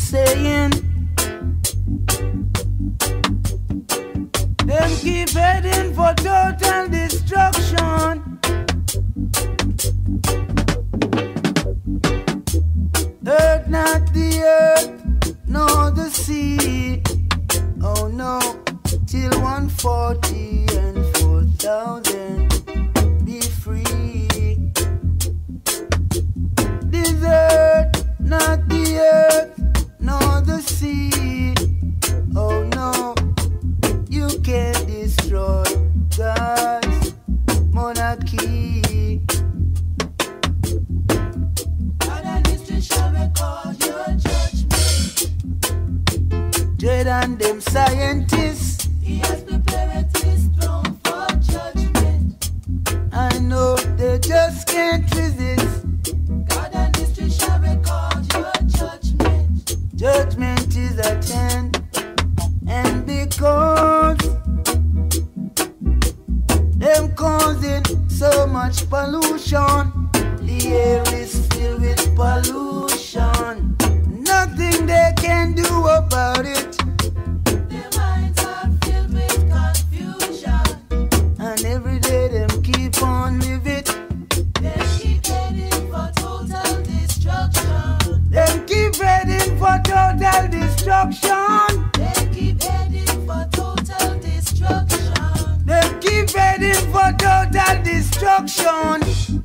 saying. Them keep heading for total destruction. Hurt not the earth, nor the sea. Oh no, till 140 and 4000. scientists. total destruction.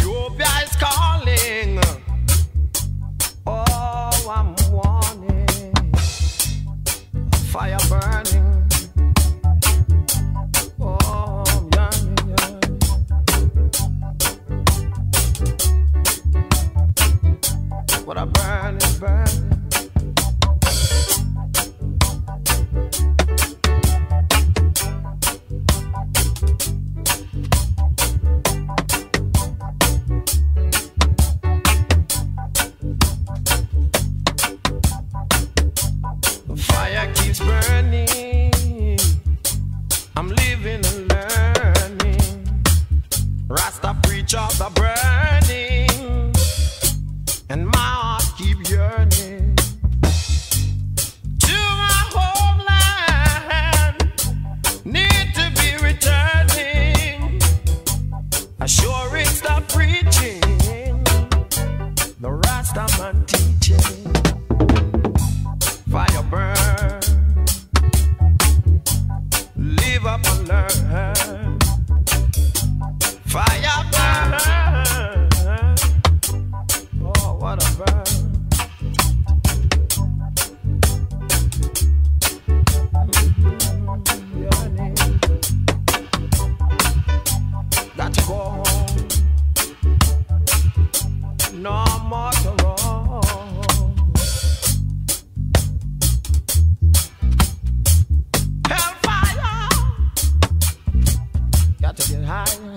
Ethiopia is calling. Oh, I'm warning. Fire burning. Oh, yeah, yeah. What a burn is burning. high.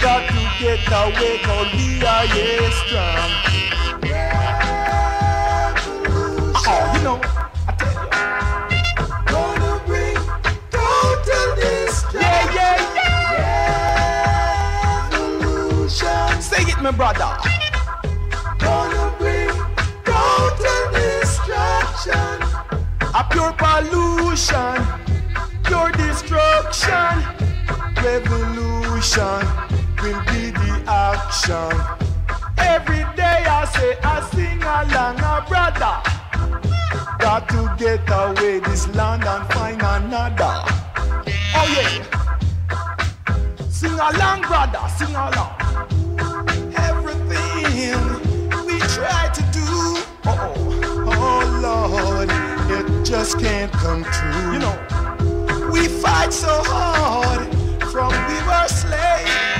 Got to get away, we are strong. Oh, you know, I tell you. Gonna bring total destruction. Yeah, yeah, Revolution. Say it, my brother. Gonna bring total destruction. A pure pollution, Revolution will be the action. Every day I say I sing along, a brother. Got to get away this land and find another. Oh yeah. Sing along, brother, sing along. Everything we try to do, oh, oh Lord, it just can't come true. You know, we fight so hard from we were slaves.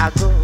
I go,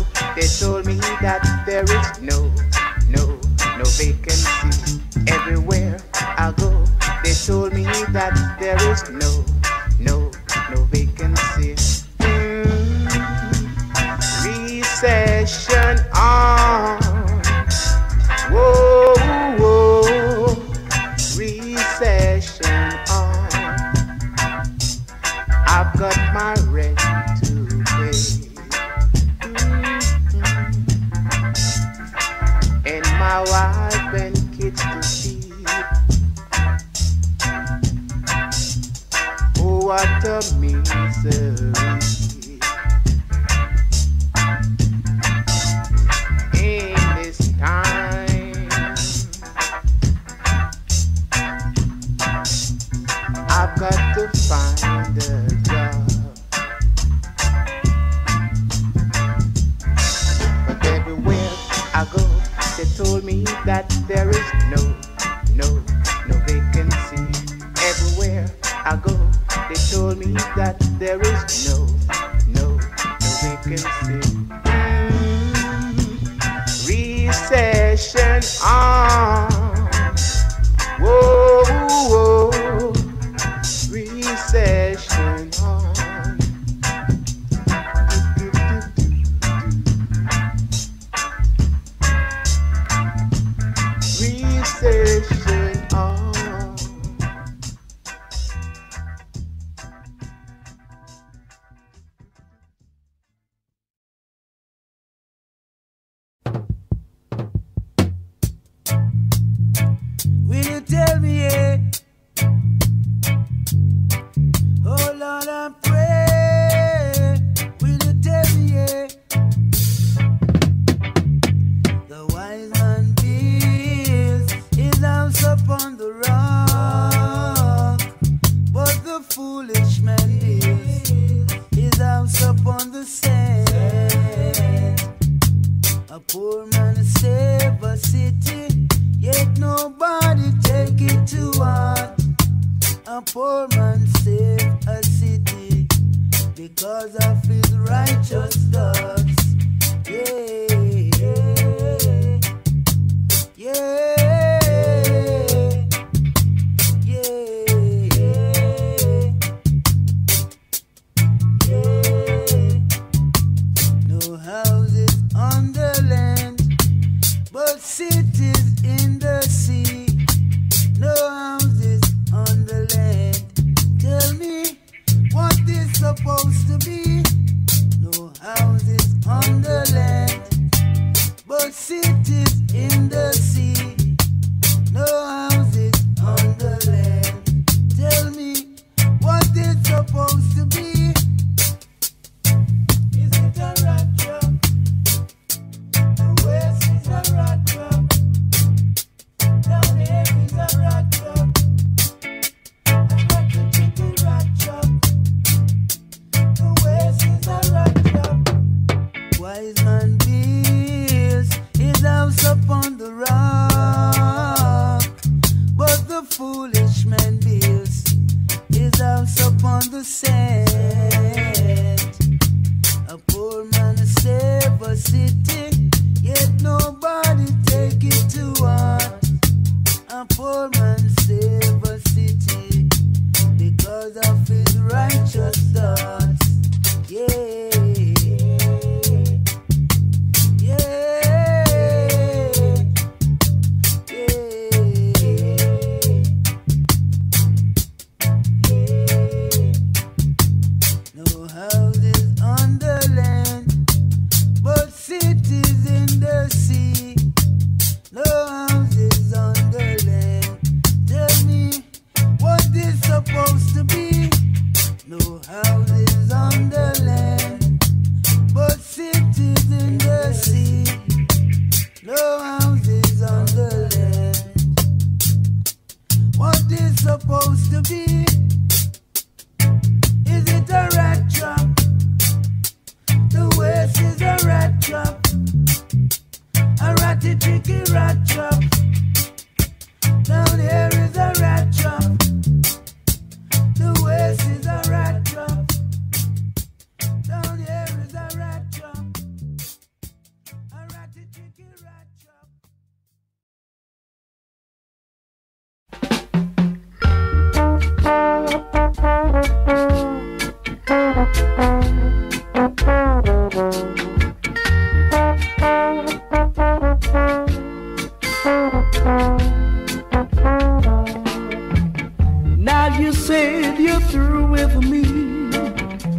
said you're through with me.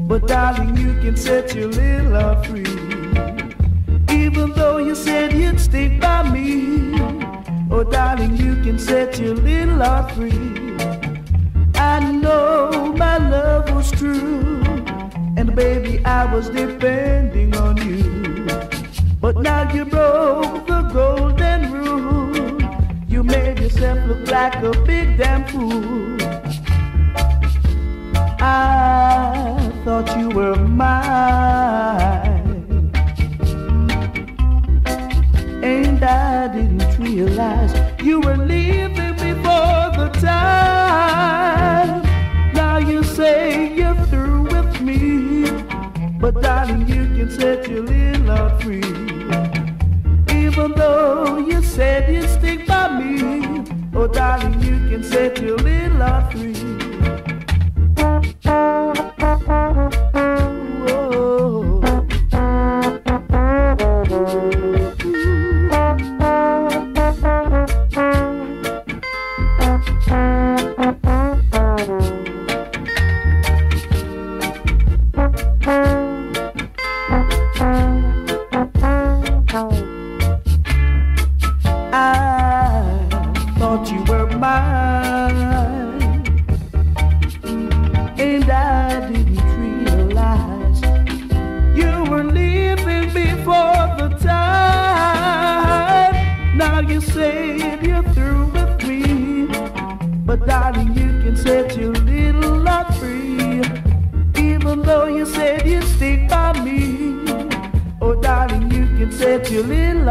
But darling, you can set your. Oh. I thought you were mine, and I didn't realize you were leaving before the time. Now you say you're through with me, but darling, you can set your let you lean,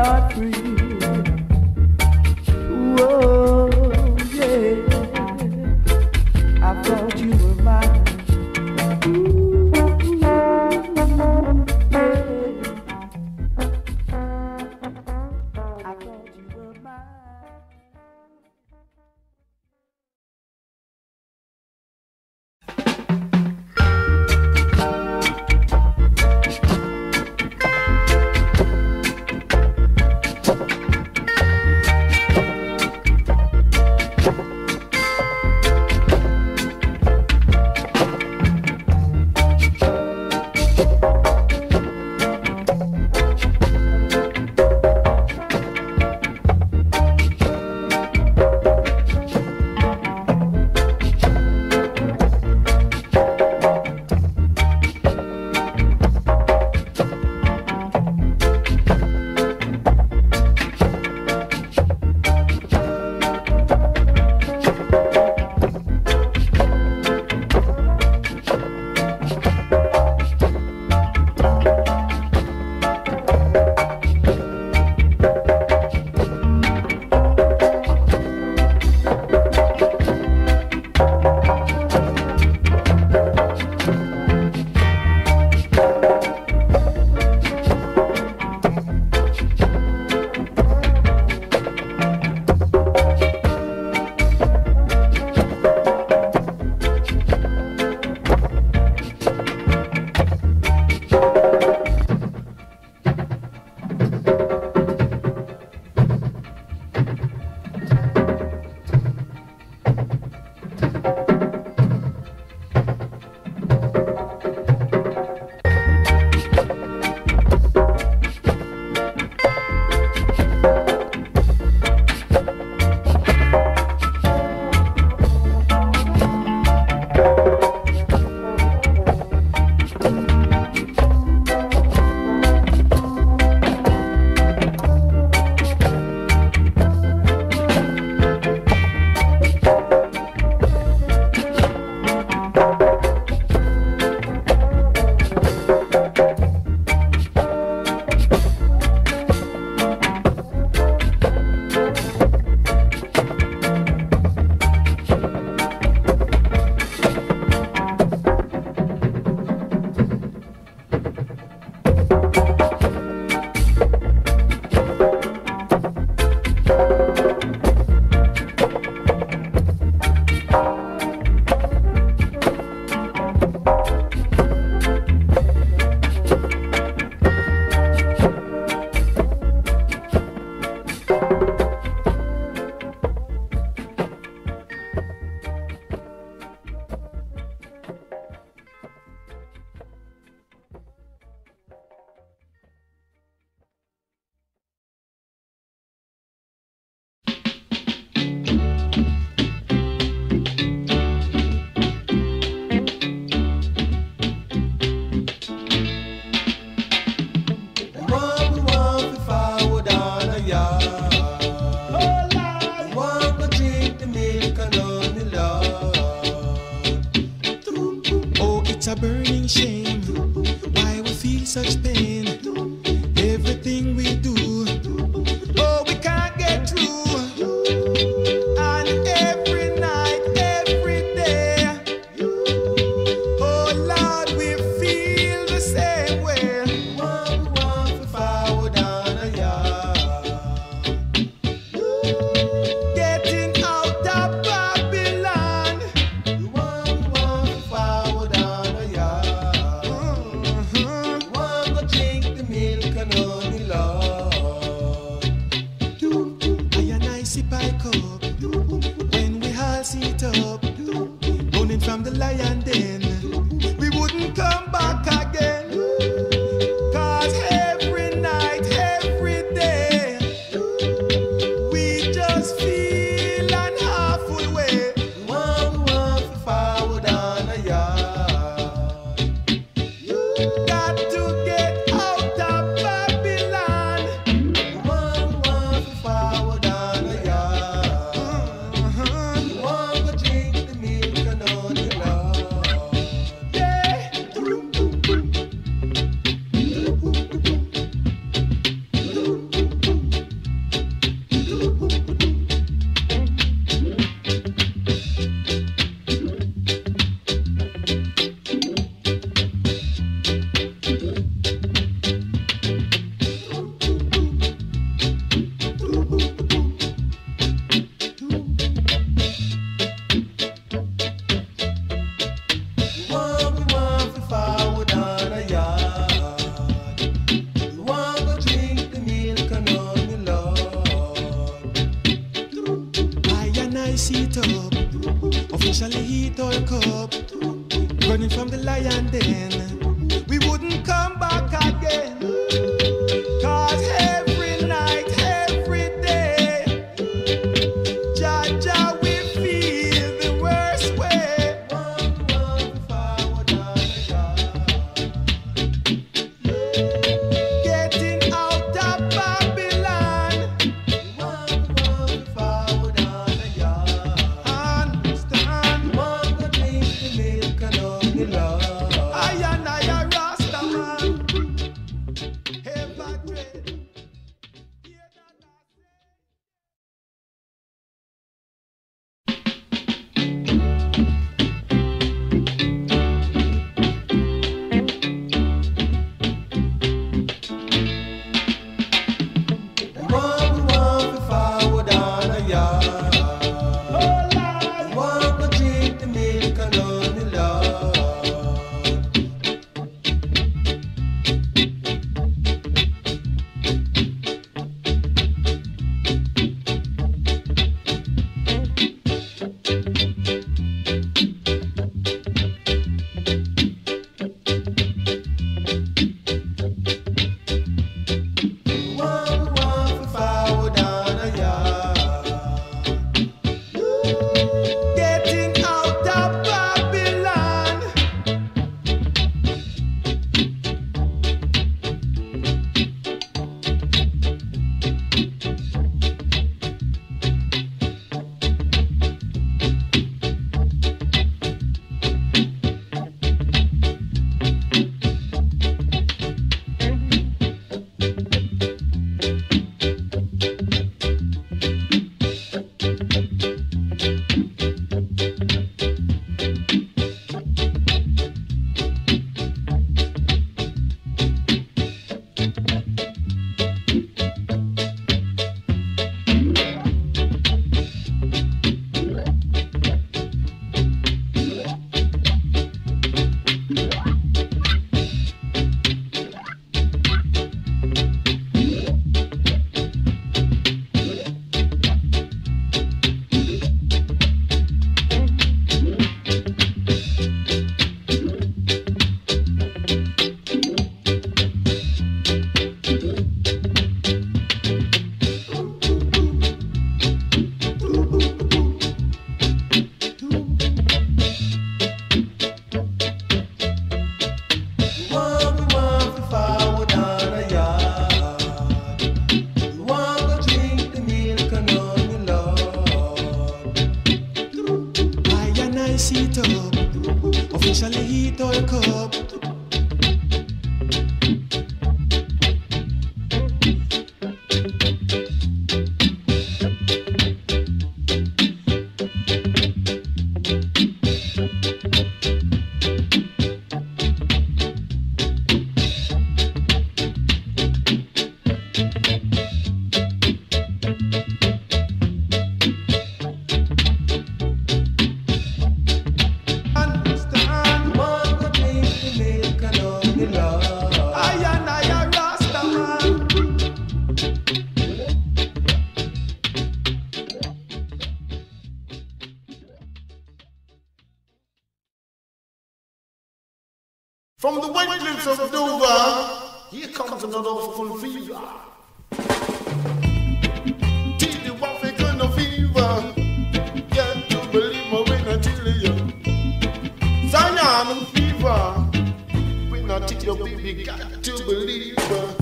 I'm common fever. We not take your baby, got to believe her.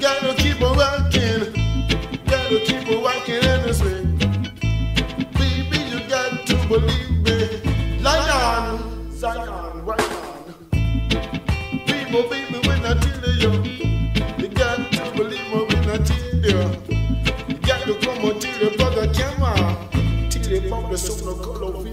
Gotta keep on working. gotta keep on working in this way. Baby, you got to believe me. Lion, Zion, right on. People, baby, when I tell you, you got to believe me when I tell you. You got to come until your bugger camera, till they found the soul of color.